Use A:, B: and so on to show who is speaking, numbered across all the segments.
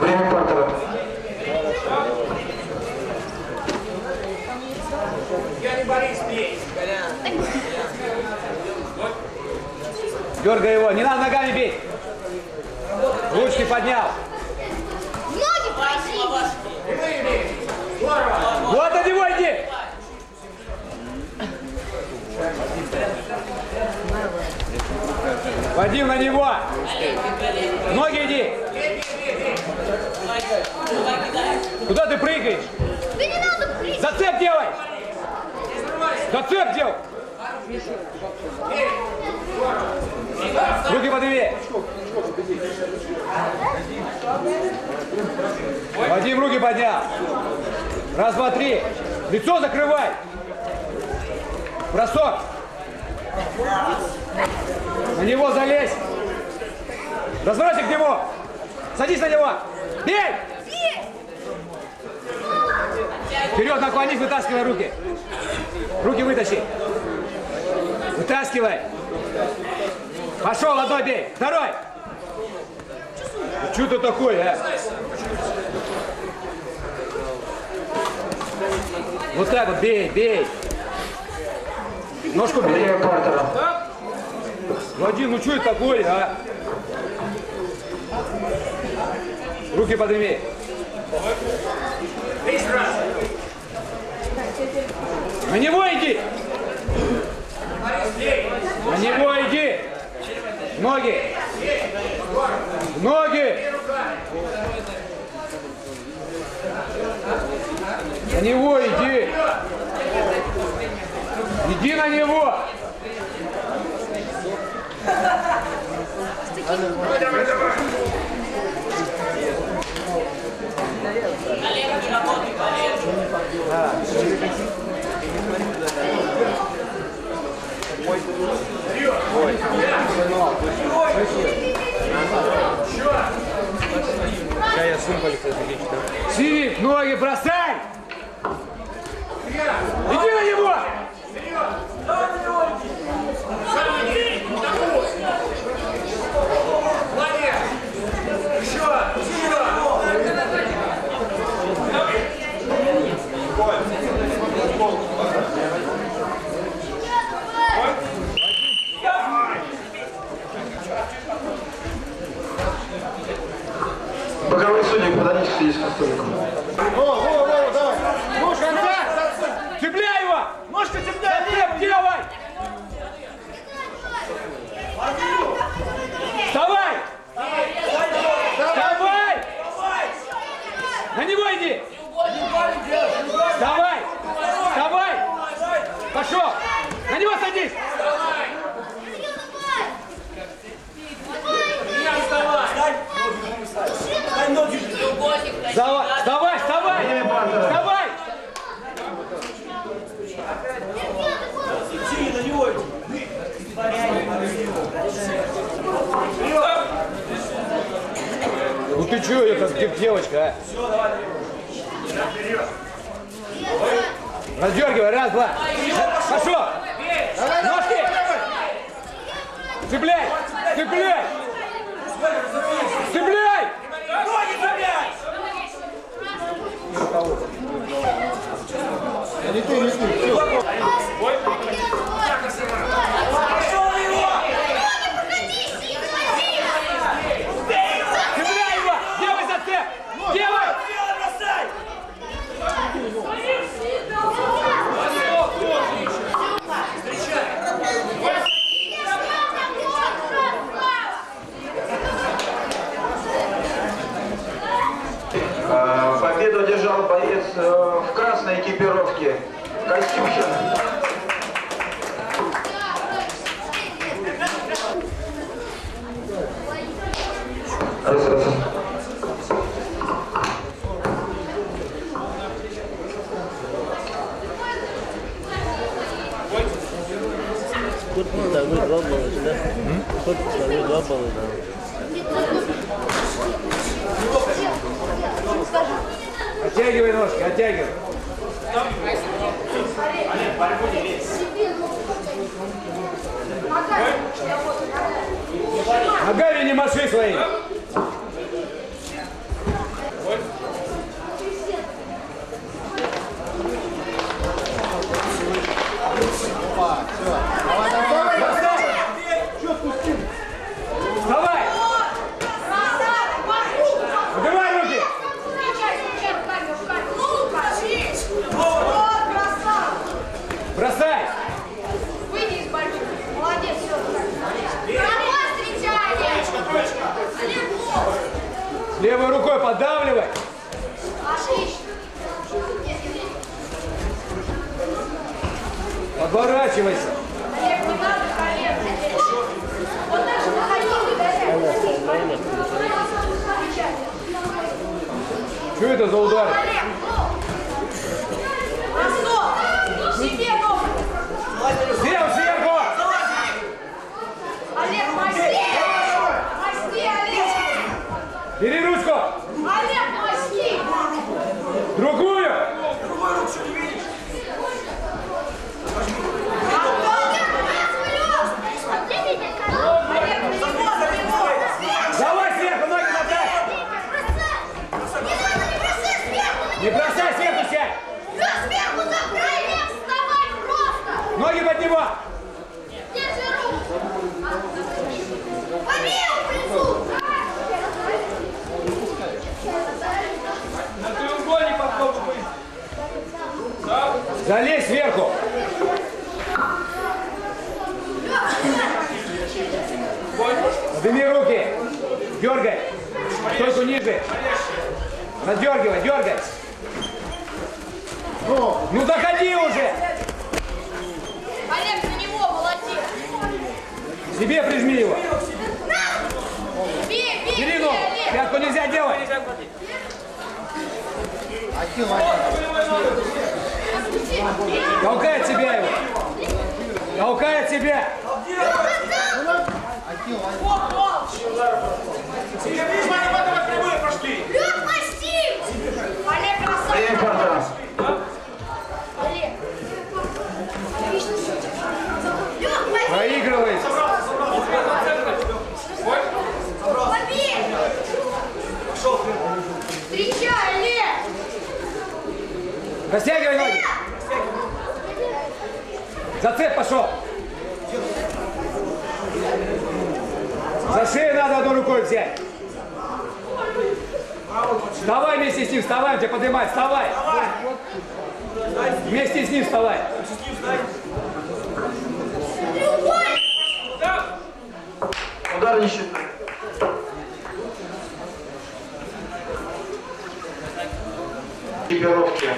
A: Время партера.
B: Дергай его, не надо ногами бить. Ручки поднял.
C: Ноги пошли!
B: Вот на него иди. Вадим, на него. Ноги иди. Куда ты прыгаешь?
C: Да не надо прыгать!
B: Зацеп делай. Зацеп делай. Руки подними. Руки поднял. Раз, два, три. Лицо закрывай. Бросок. На него залезь. Разворотик к нему. Садись на него. Бей! Вперед наклонись, вытаскивай руки. Руки вытащи. Вытаскивай. Пошел, одной бей. Второй. Что ты такой, а? Вот так вот, бей, бей. Ножку бей. Вадим, ну что это такое, а? Руки подними. На него иди. На него иди. Ноги. Ноги. На него иди. Иди на него. Сивик, ноги бросай! Иди на него!
A: Боковые судьи, подойдите к физическому столику.
B: Цепляй его! Ножка цепляй! Зацеп делай! Вставай! Вставай! На него иди! Вставай! Вставай! Пошел! На него садись! Вставай! Вставай! Вставай! Вставай! Ну ты чё, это де- девочка, а? Раздергивай, раз, два. Пошел! Ножки! Цепляй! Цепляй! Не ты, не ты. Всё. Цепляй его! Делай зацеп! Делай!
D: одержал боец э, в красной экипировке. Костюхин. Раз, раз.
E: Сколько второй два балла, да? Сколько второй два балла, да?
B: Оттягивай ножки, оттягивай. Ногами не маши свои. Вставай! Убивай руки! Бросай!
A: Выйди из борьбы. Молодец, все. Браво, встречали! Олег, вот.
B: Левой рукой подавливай.
A: Ударяй.
B: Что это за удар?
A: Олег, ну. Бросок. Себе ногу.
B: Сверху, сверху!
A: Олег, масти! Масти, Олег!
B: Ручку!
A: Олег, масти!
B: Другую! Давай сверху, ноги надай! Не бросай, сверху сядь! Ноги под него! Залезь сверху! Подними руки! Дергай! Стойку ниже! Надергивай, дергай! Ну доходи уже!
A: Олег, за него, молодец!
B: Себе прижми его!
A: Бей, бей,
B: Бери ногу! Пятку нельзя делать! Толкай от себя его! Толкай от себя!
A: Олег, красавчик! Олег!
B: Проигрывает!
A: Встречай, Олег!
B: Растягивай ноги! Зацеп пошел! За шею надо одной рукой взять! Вставай вместе с ним, вставай, тебя поднимает, вставай! Вместе с ним вставай!
D: Удар не считаю. Экипировки.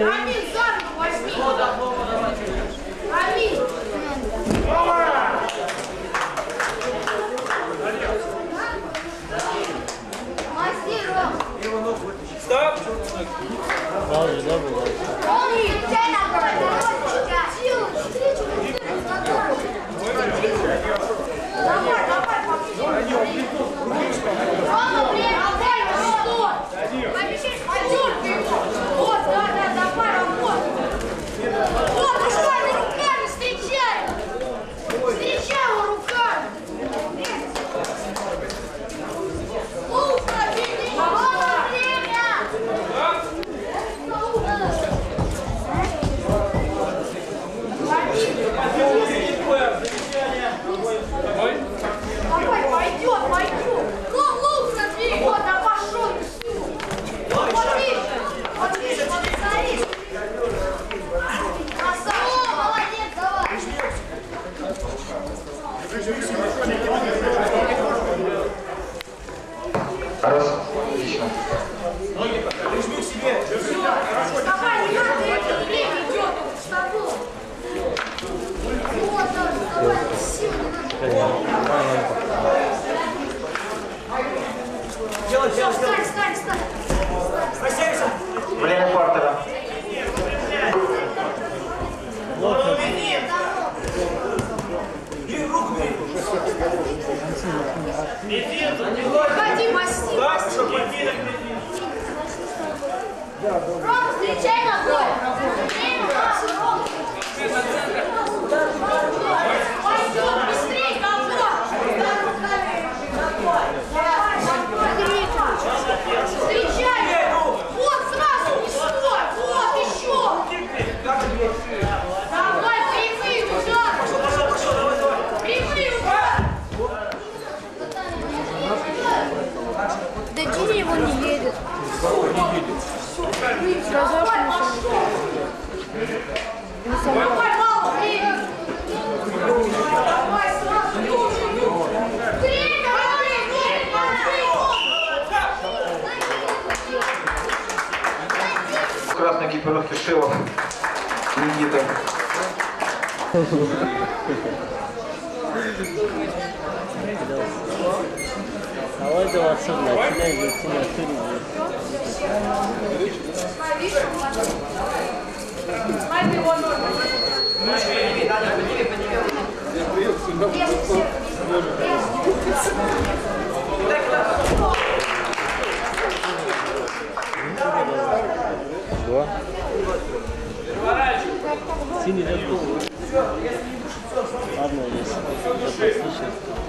C: Аминь, за руку возьми. Аминь. Мама! Маси, Ром. Стоп! Добрый, добрый. Роми,
A: где на кого-то? Рахишева Никита.
E: Давай давай отсюда, отсюда, отсюда, отсюда.
C: Смотри, он
E: Синий даже. Ладно, если.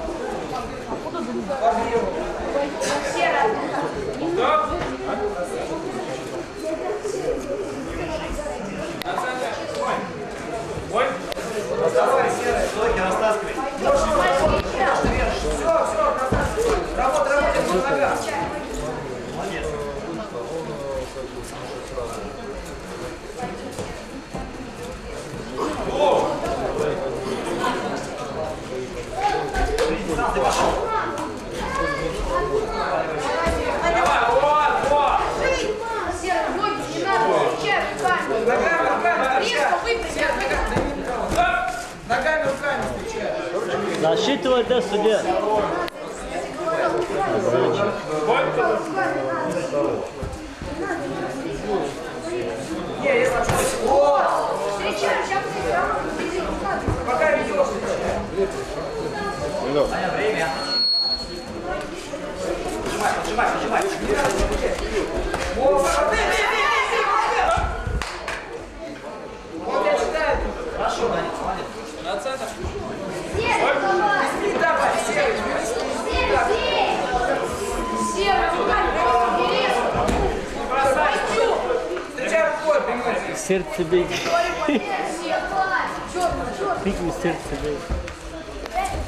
E: Засчитывать до судья.
A: Пока
C: видео Время.
A: Поджимай, поджимай, поджимай.
E: сердце бей. Тыкни сердце бей.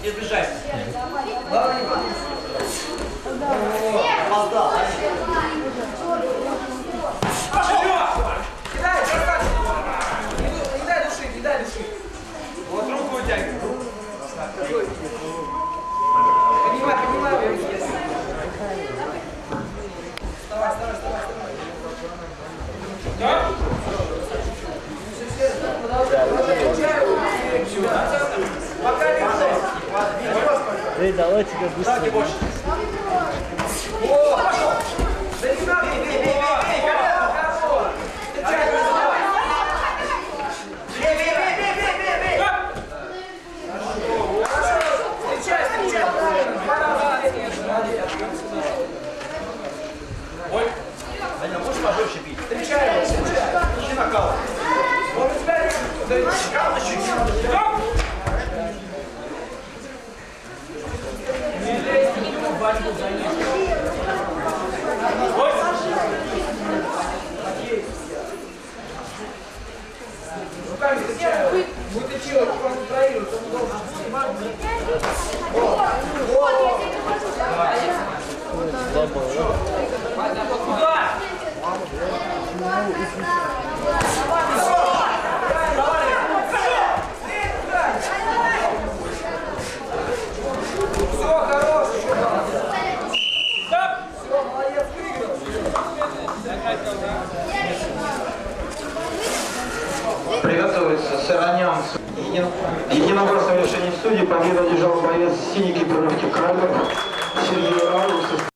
A: Не сбежай. Опоздал.
E: А? Давайте-ка быстро.
D: Приготовиться Сыронян. Единоборство решений в суде победа одержал боец синий кипировки Краков Сергей Раусов.